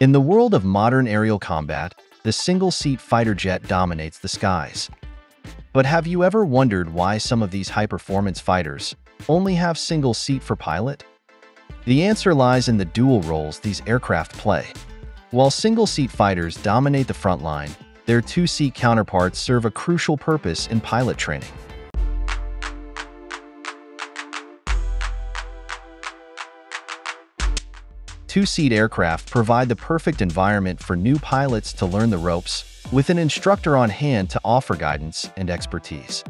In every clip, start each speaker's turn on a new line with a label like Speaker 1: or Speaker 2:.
Speaker 1: In the world of modern aerial combat, the single-seat fighter jet dominates the skies. But have you ever wondered why some of these high-performance fighters only have single seat for pilot? The answer lies in the dual roles these aircraft play. While single-seat fighters dominate the front line, their two-seat counterparts serve a crucial purpose in pilot training. Two-seat aircraft provide the perfect environment for new pilots to learn the ropes, with an instructor on hand to offer guidance and expertise.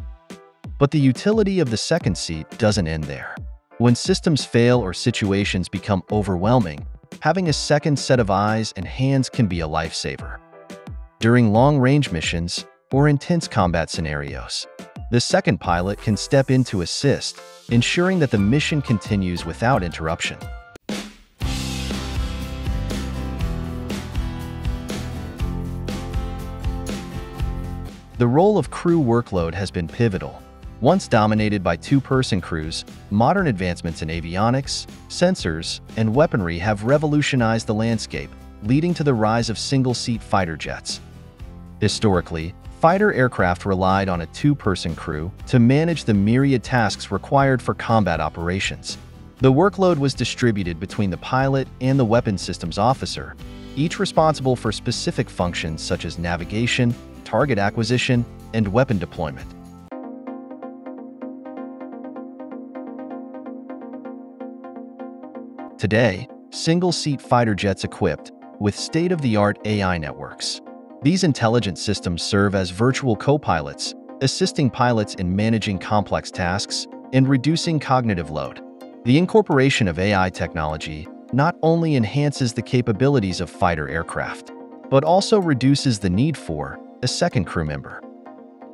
Speaker 1: But the utility of the second seat doesn't end there. When systems fail or situations become overwhelming, having a second set of eyes and hands can be a lifesaver. During long-range missions or intense combat scenarios, the second pilot can step in to assist, ensuring that the mission continues without interruption. The role of crew workload has been pivotal. Once dominated by two-person crews, modern advancements in avionics, sensors, and weaponry have revolutionized the landscape, leading to the rise of single-seat fighter jets. Historically, fighter aircraft relied on a two-person crew to manage the myriad tasks required for combat operations. The workload was distributed between the pilot and the weapons systems officer, each responsible for specific functions such as navigation, target acquisition, and weapon deployment. Today, single-seat fighter jets equipped with state-of-the-art AI networks. These intelligent systems serve as virtual co-pilots, assisting pilots in managing complex tasks and reducing cognitive load. The incorporation of AI technology not only enhances the capabilities of fighter aircraft, but also reduces the need for a second crew member.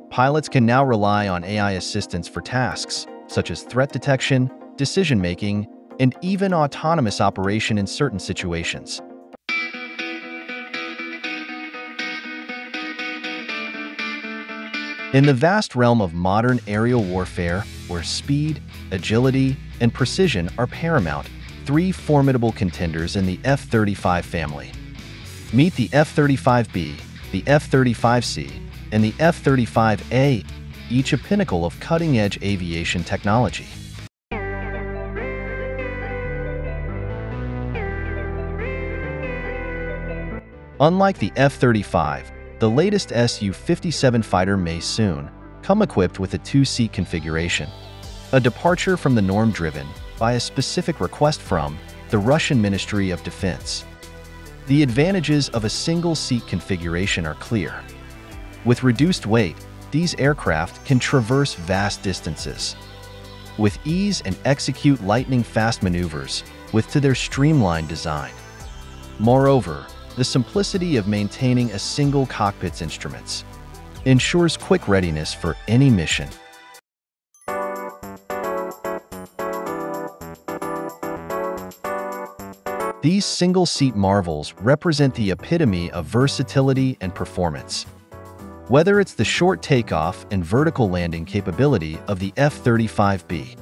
Speaker 1: Pilots can now rely on AI assistance for tasks such as threat detection, decision-making, and even autonomous operation in certain situations. In the vast realm of modern aerial warfare, where speed, agility, and precision are paramount, three formidable contenders in the F-35 family. Meet the F-35B, the F-35C, and the F-35A, each a pinnacle of cutting-edge aviation technology. Unlike the F-35, the latest Su-57 fighter may soon come equipped with a two-seat configuration, a departure from the norm driven by a specific request from the Russian Ministry of Defense. The advantages of a single-seat configuration are clear. With reduced weight, these aircraft can traverse vast distances with ease and execute lightning-fast maneuvers with to their streamlined design. Moreover, the simplicity of maintaining a single cockpit's instruments ensures quick readiness for any mission. These single-seat marvels represent the epitome of versatility and performance. Whether it's the short takeoff and vertical landing capability of the F-35B,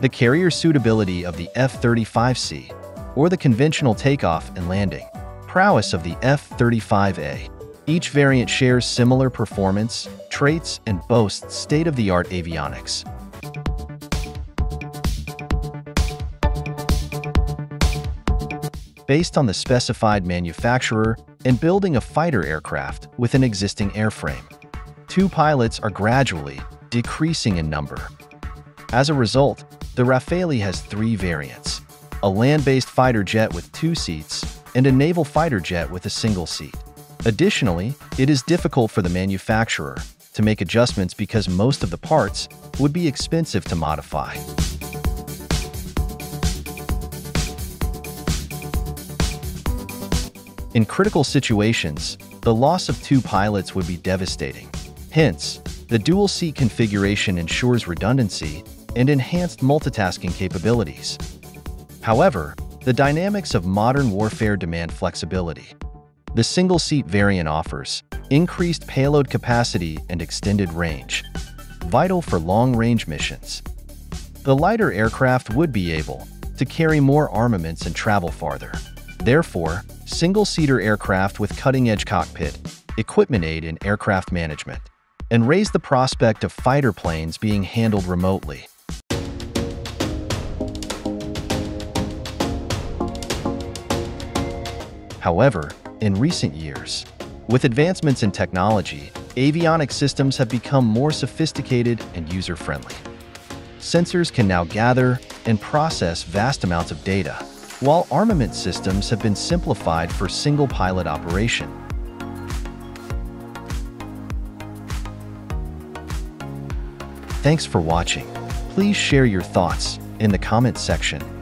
Speaker 1: the carrier suitability of the F-35C, or the conventional takeoff and landing prowess of the F-35A, each variant shares similar performance, traits, and boasts state-of-the-art avionics. Based on the specified manufacturer and building a fighter aircraft with an existing airframe. Two pilots are gradually decreasing in number. As a result, the Rafale has three variants, a land-based fighter jet with two seats and a naval fighter jet with a single seat. Additionally, it is difficult for the manufacturer to make adjustments because most of the parts would be expensive to modify. In critical situations, the loss of two pilots would be devastating. Hence, the dual-seat configuration ensures redundancy and enhanced multitasking capabilities. However, the dynamics of modern warfare demand flexibility. The single-seat variant offers increased payload capacity and extended range, vital for long-range missions. The lighter aircraft would be able to carry more armaments and travel farther. Therefore, single-seater aircraft with cutting-edge cockpit, equipment aid in aircraft management, and raise the prospect of fighter planes being handled remotely. However, in recent years, with advancements in technology, avionics systems have become more sophisticated and user-friendly. Sensors can now gather and process vast amounts of data, while armament systems have been simplified for single-pilot operation. Thanks for watching. Please share your thoughts in the comments section